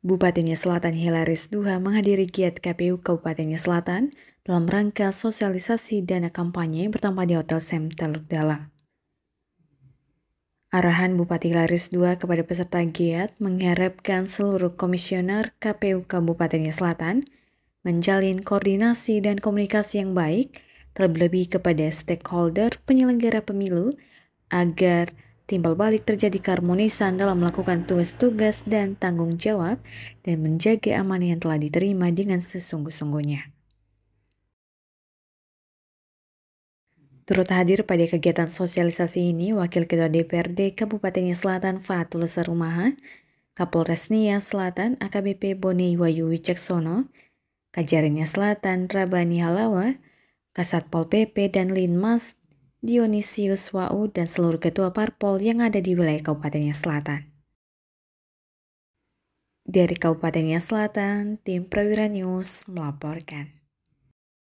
Bupatinya Selatan Hilaris Duha menghadiri giat KPU Kabupaten Selatan dalam rangka sosialisasi dana kampanye yang bertambah di Hotel Sem Teluk Dalam. Arahan Bupati Hilaris II kepada peserta giat mengharapkan seluruh komisioner KPU Kabupaten Selatan menjalin koordinasi dan komunikasi yang baik, terlebih kepada stakeholder penyelenggara pemilu agar timbal balik terjadi keharmonisan dalam melakukan tugas-tugas dan tanggung jawab dan menjaga amanah yang telah diterima dengan sesungguh-sungguhnya. Turut hadir pada kegiatan sosialisasi ini Wakil Ketua DPRD Kabupaten Selatan Fatul Sarumaha, Kapolres Nia Selatan AKBP Bone Wayu Wicaksono, Kajarannya Selatan Rabani Halawa, Kasatpol PP dan Linmas Dionisius Wau dan seluruh ketua parpol yang ada di wilayah Kabupaten Selatan. Dari Kabupaten Selatan, tim Prawira News melaporkan.